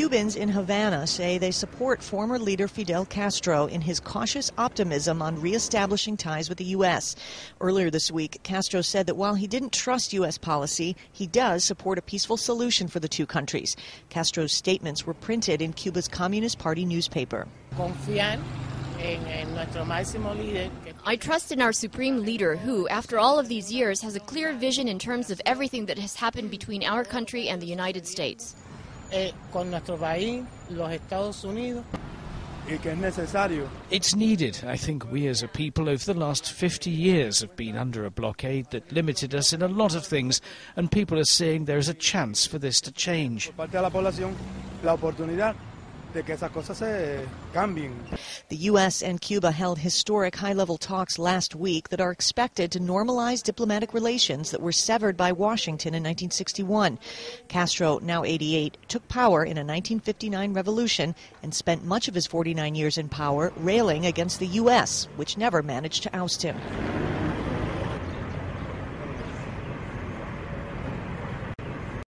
Cubans in Havana say they support former leader Fidel Castro in his cautious optimism on reestablishing ties with the U.S. Earlier this week, Castro said that while he didn't trust U.S. policy, he does support a peaceful solution for the two countries. Castro's statements were printed in Cuba's Communist Party newspaper. I trust in our supreme leader who, after all of these years, has a clear vision in terms of everything that has happened between our country and the United States. It's needed. I think we as a people over the last 50 years have been under a blockade that limited us in a lot of things, and people are saying there is a chance for this to change. The U.S. and Cuba held historic high level talks last week that are expected to normalize diplomatic relations that were severed by Washington in 1961. Castro, now 88, took power in a 1959 revolution and spent much of his 49 years in power railing against the U.S., which never managed to oust him.